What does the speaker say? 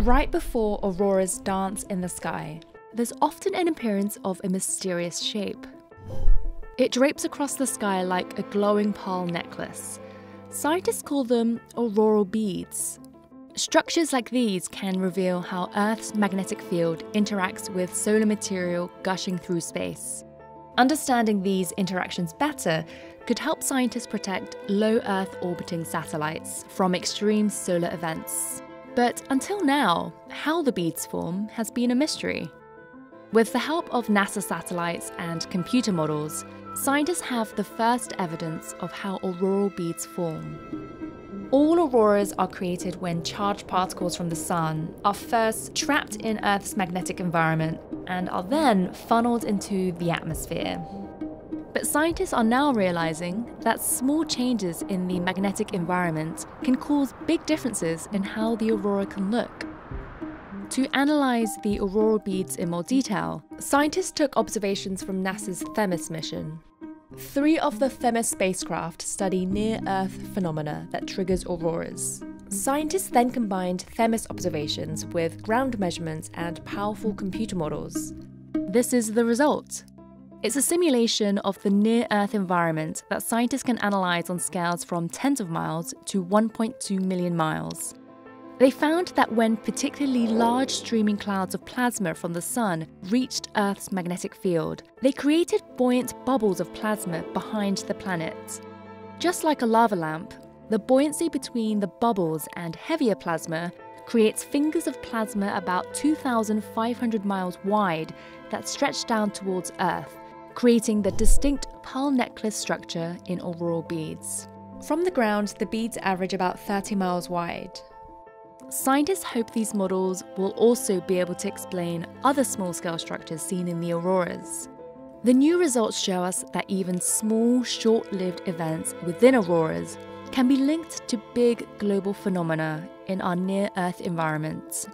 Right before auroras dance in the sky, there's often an appearance of a mysterious shape. It drapes across the sky like a glowing pearl necklace. Scientists call them auroral beads. Structures like these can reveal how Earth's magnetic field interacts with solar material gushing through space. Understanding these interactions better could help scientists protect low Earth orbiting satellites from extreme solar events. But until now, how the beads form has been a mystery. With the help of NASA satellites and computer models, scientists have the first evidence of how auroral beads form. All auroras are created when charged particles from the Sun are first trapped in Earth's magnetic environment and are then funneled into the atmosphere. But scientists are now realizing that small changes in the magnetic environment can cause big differences in how the aurora can look. To analyze the auroral beads in more detail, scientists took observations from NASA's Themis mission. Three of the Themis spacecraft study near Earth phenomena that triggers auroras. Scientists then combined Themis observations with ground measurements and powerful computer models. This is the result. It's a simulation of the near Earth environment that scientists can analyze on scales from tens of miles to 1.2 million miles. They found that when particularly large streaming clouds of plasma from the Sun reached Earth's magnetic field, they created buoyant bubbles of plasma behind the planet. Just like a lava lamp, the buoyancy between the bubbles and heavier plasma creates fingers of plasma about 2,500 miles wide that stretch down towards Earth creating the distinct pearl necklace structure in auroral beads. From the ground, the beads average about 30 miles wide. Scientists hope these models will also be able to explain other small scale structures seen in the auroras. The new results show us that even small, short lived events within auroras can be linked to big global phenomena in our near Earth environment.